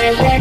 Hello.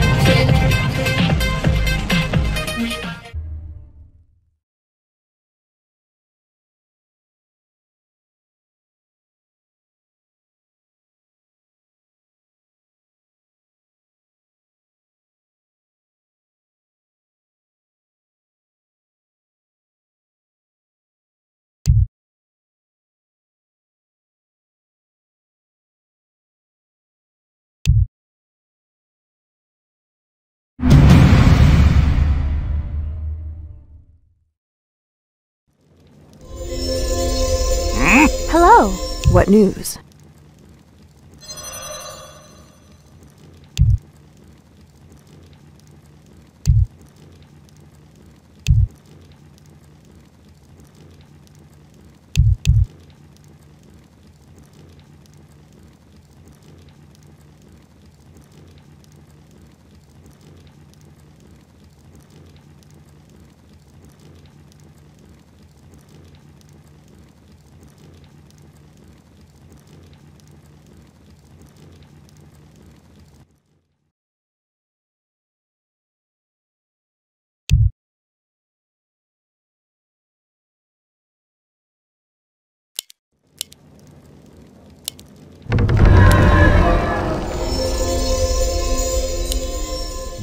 News?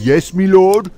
Yes, me lord.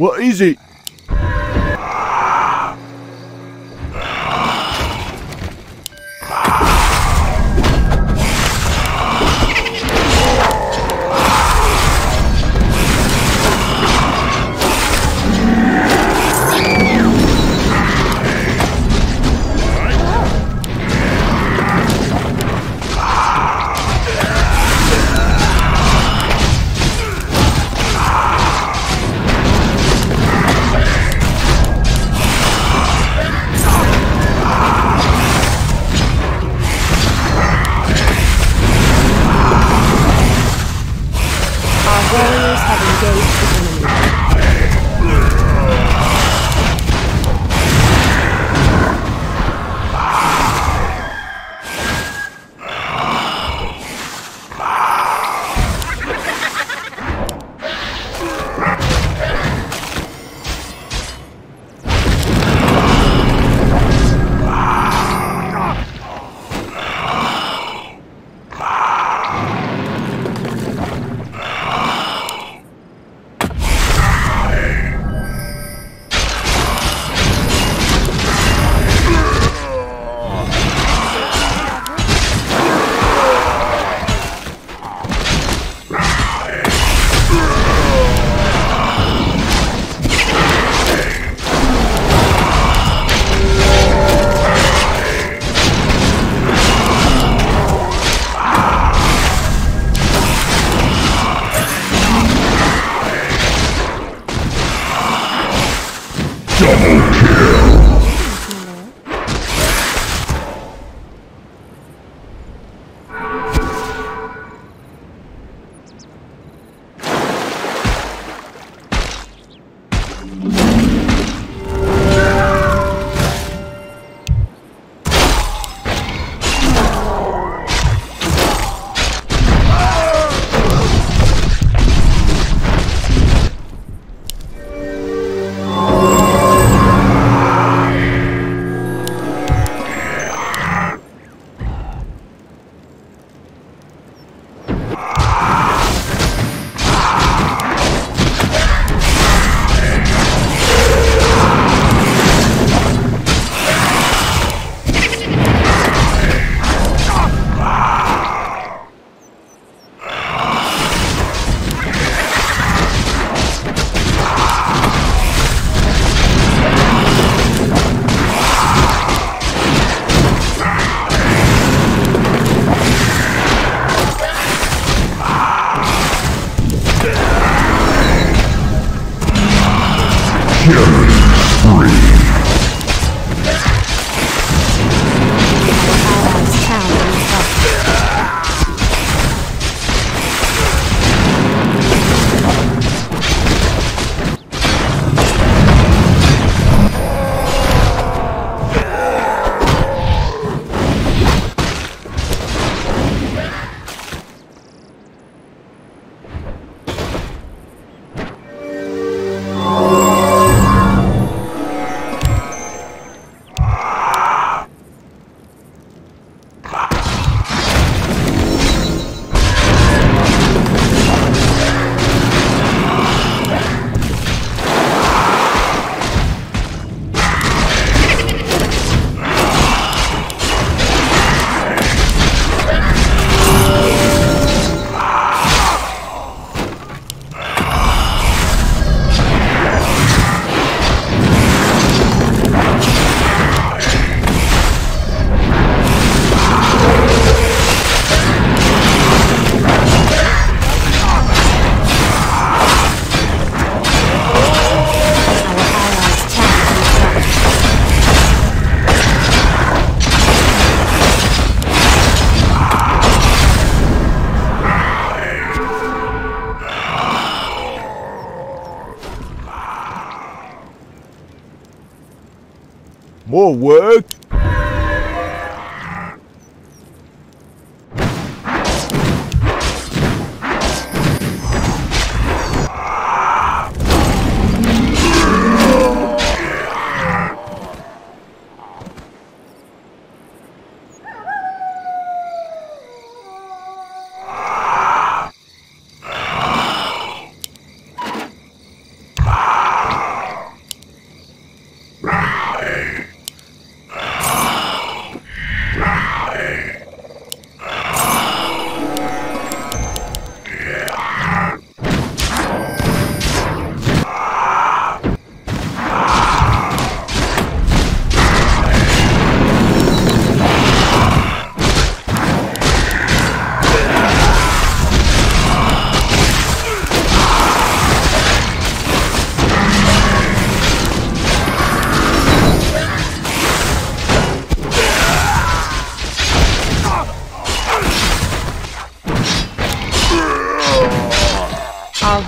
What is it? More work?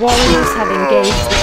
Warriors have engaged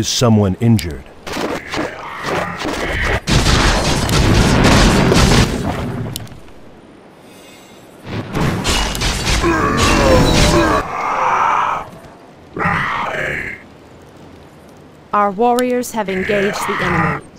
Is someone injured? Our warriors have engaged the enemy.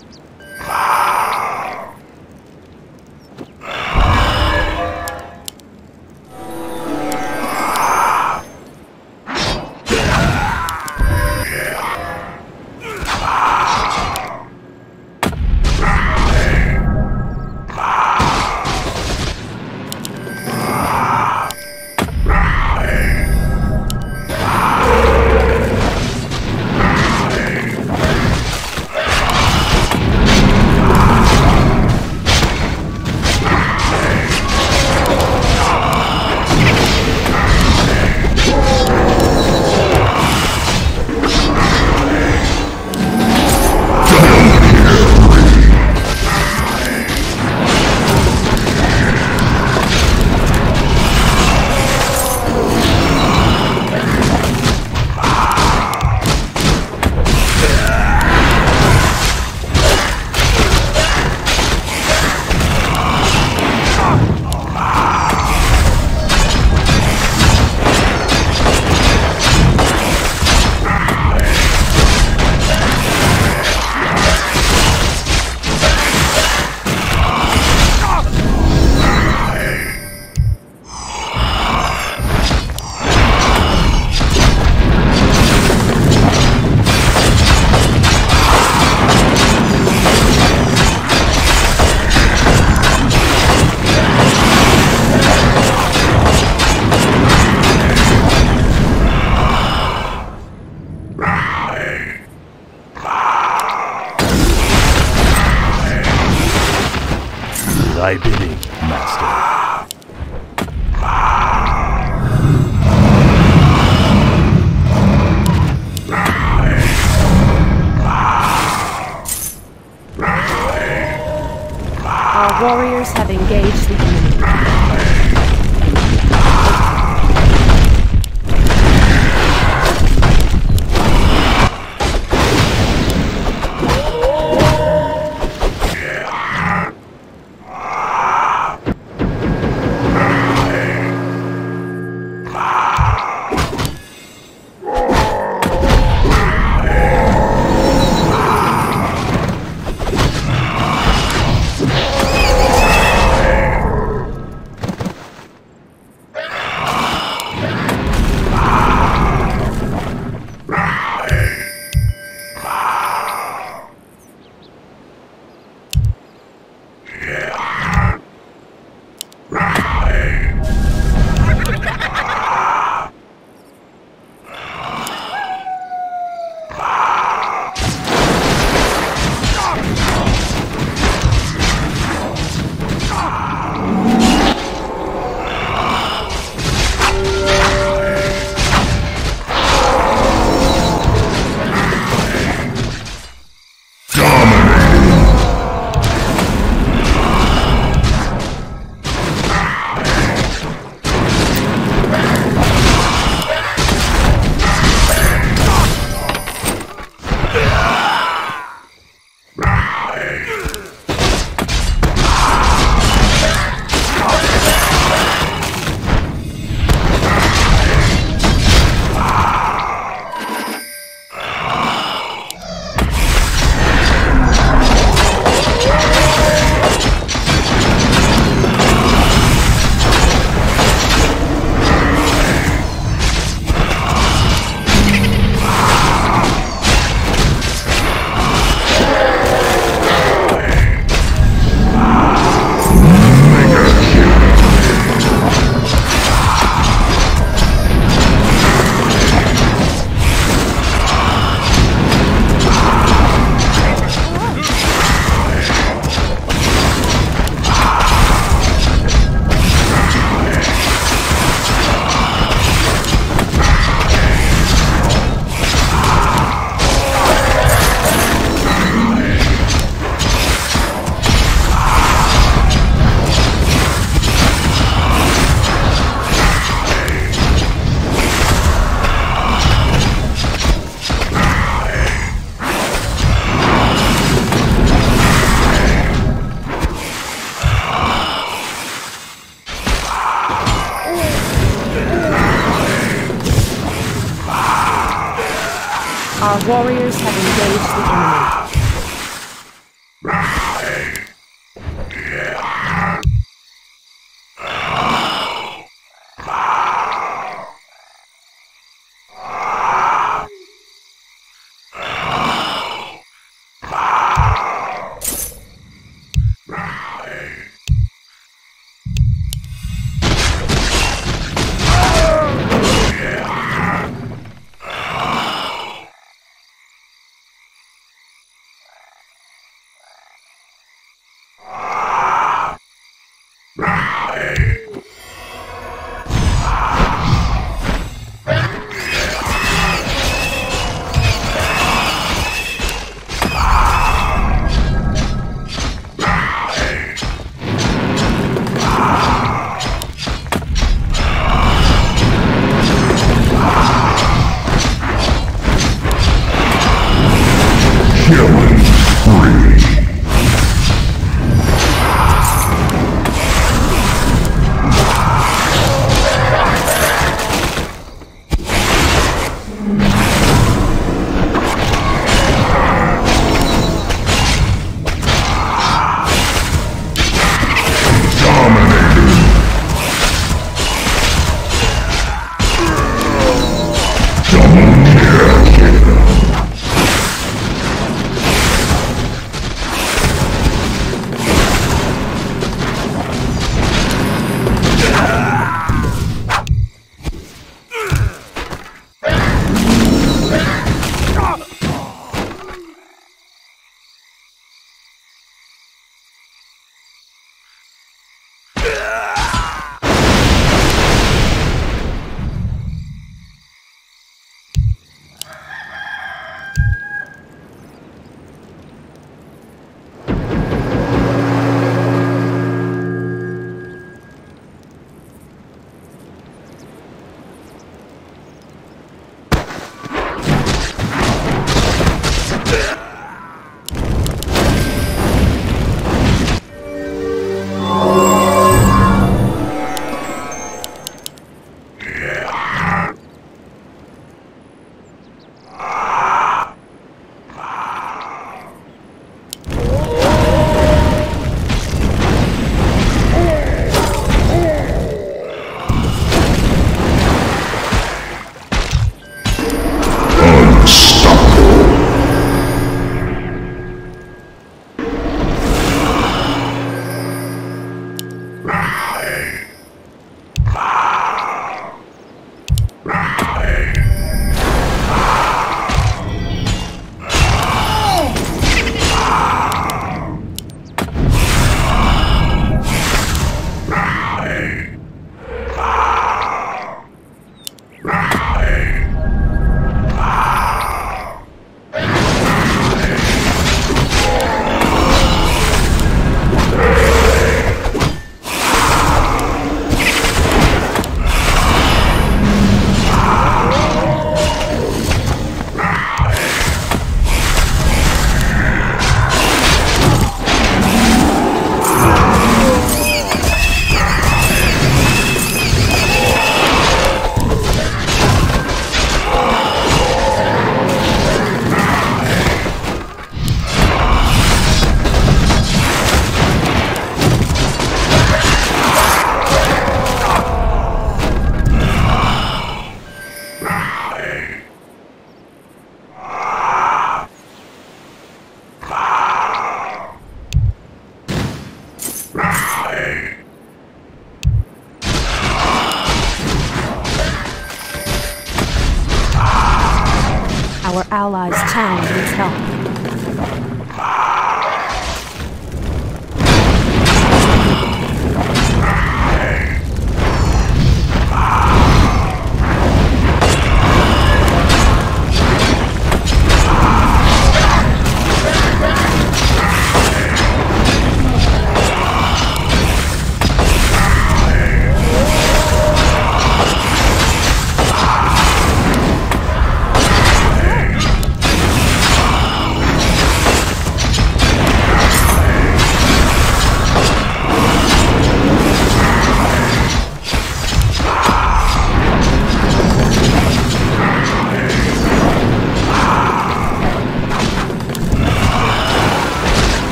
Allies' town needs help.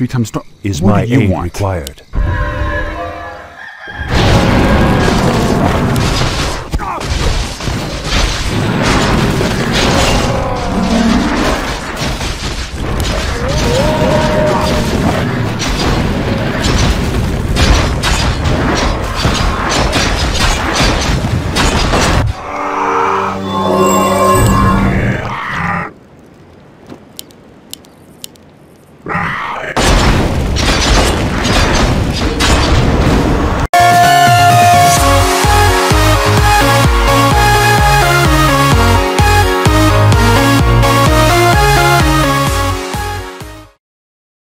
Three times. St- Is what my aid required?